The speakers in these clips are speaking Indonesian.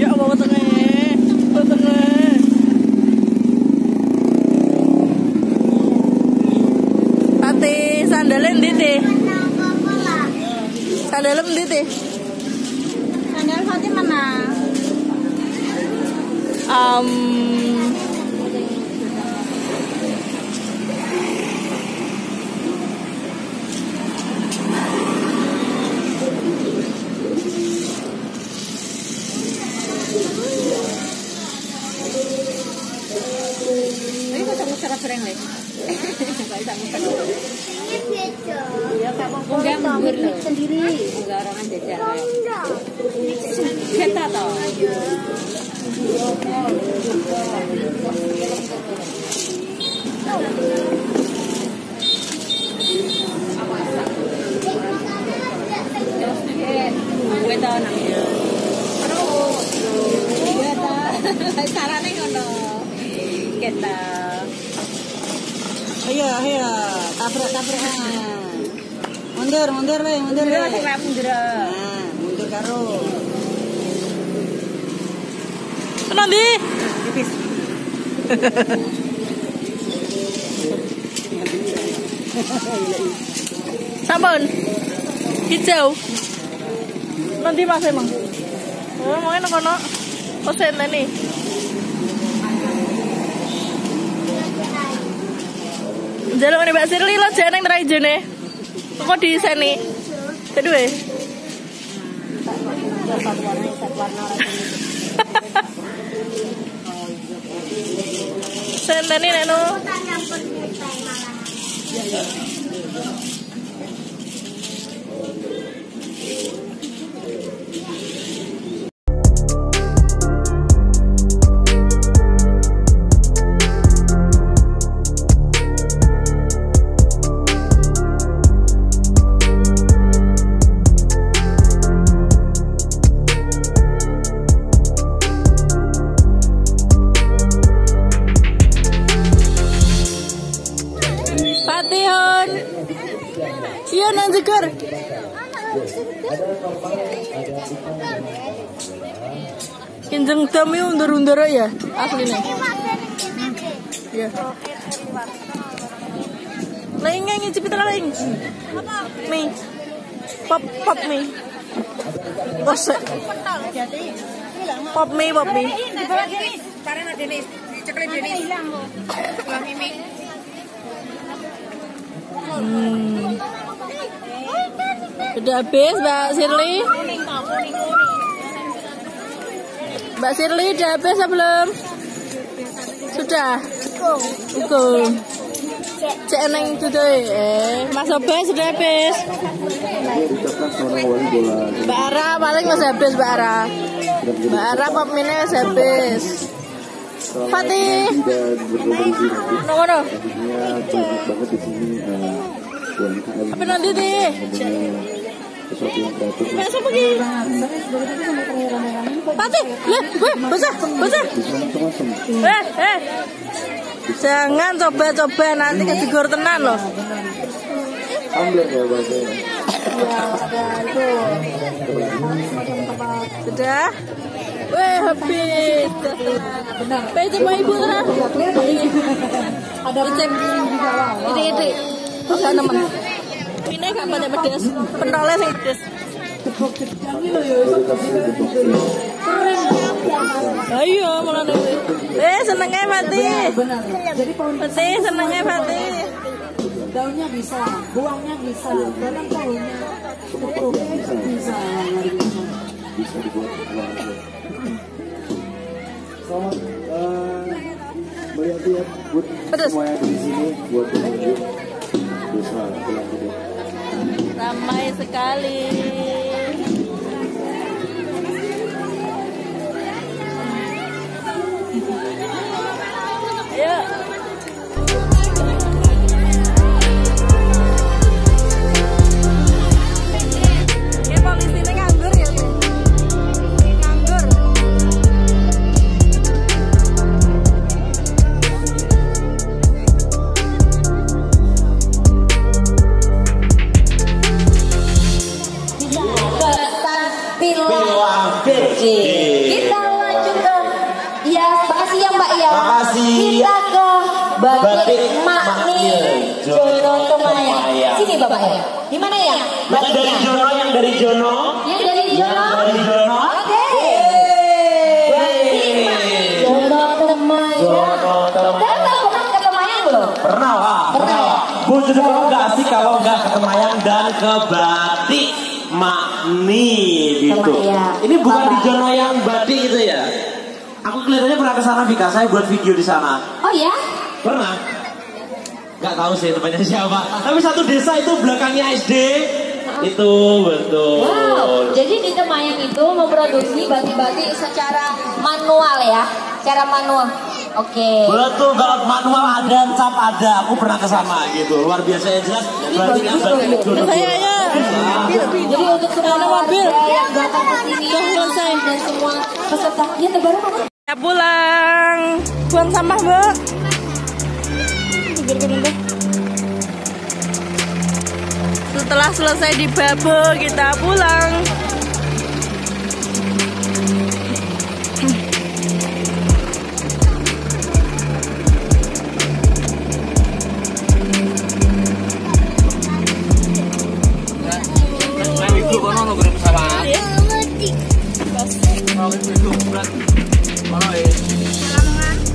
ya bawa bawa ate sandalnya ndi teh? Sandalnya ndi teh? Mana? Um enggak mundur loh. Sendiri. Enggak orang jajan. Kita toh. Gue Mundur, mundur le, mundur le. Mundur. Nah, mundur karo. nanti Tipis. sampun hijau. Nanti mas emang. Oh, mau enak kono. Oh, sen nih. Jaluk ini Mbak Sirli lo jeneng terai jene. Kok di sini? Kedua. Sen ini neno. Kinjeng itu undur-undur ya aslinya. Iya. Lain nggak ngicip itu lain. Nih. Pop pop nih. Bos. Pop mie pop mie. Karena Denis, ceklet Denis. Mimi. Hmm. Sudah habis Mbak Sirli? Mbak Sirli udah habis atau belum? Sudah? Hukum. Cek neng itu tuh eh. Mas sudah habis. Mbak Ara paling masih habis Mbak Ara. Mbak Ara pop habis. Fatih. dan berkompetisi nanti Nunggu no. pastinya banyak banget di sini UMKM Apa nanti deh? punya sesuatu yang kreatif Besok pergi. Fatih, ya, gue, besar, besar. bisa macam-macam Eh, eh. Jangan coba-coba nanti kejegur tenan loh. ambil ya bahasanya Sudah? Weh, habis. Benar. Pecep mau ibu. Ada teman. Ini gak pada pedes. Pentolnya sing pedes. Ayo, mulai Eh, senengnya Fati. Fati, senengnya Fati. Daunnya bisa, buangnya bisa, dalam daunnya cukup bisa. biasa. bisa dibuat selamat eh, melihat-lihat buat semua yang di sini buat pengunjung bisa Ramai sekali. Birji. Kita lanjut ke ya makasih ya Mbak ya. Makasih. Kita ke batik Makni. Jono ya? Iya. Sini Bapak ya. Di mana ya? Yang dari Jono, yang dari Jono. Yang dari Jono. Dari Jono. Oke. Jono. Jono. Kalian pernah ke Temayang belum? Pernah. Pernah ya? Bu, jadi kalau nggak asik kalau nggak ke Temayang dan ke Batik Makni gitu. Temayang. Ini bukan di. Jono yang Batik itu ya? Aku kelihatannya pernah ke sana, Vika. Saya buat video di sana. Oh ya? Pernah? Gak tahu sih tempatnya siapa. Tapi satu desa itu belakangnya SD. Itu betul. Wow, jadi di Temayang itu memproduksi batik-batik secara manual ya, secara manual. Oke. Betul, kalau manual ada, cap ada. Aku pernah ke sana gitu. Luar biasa yang jelas. Batik bagus. Saya ya. Jadi untuk semua Ada mobil. Sudah selesai. dan semua peserta yang terbaru mana? Ya pulang. Buang sampah, Bu. Setelah selesai di Babo, kita pulang. bulan Mana ya?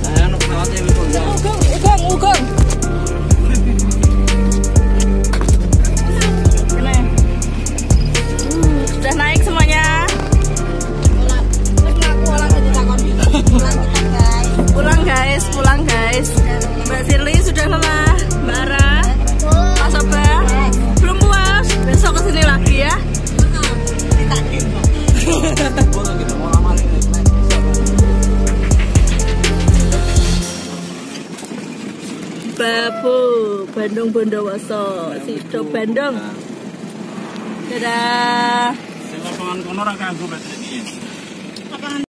Nah, nak kawat ya mikul. Ukang, ukang, ukang. Kenapa? này? Bandung Bondowoso, Sido Bandung. Dadah. Sing lapangan kono ra kanggo.